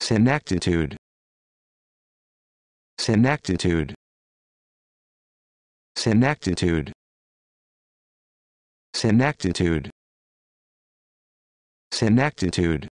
senectitude senectitude senectitude senectitude senectitude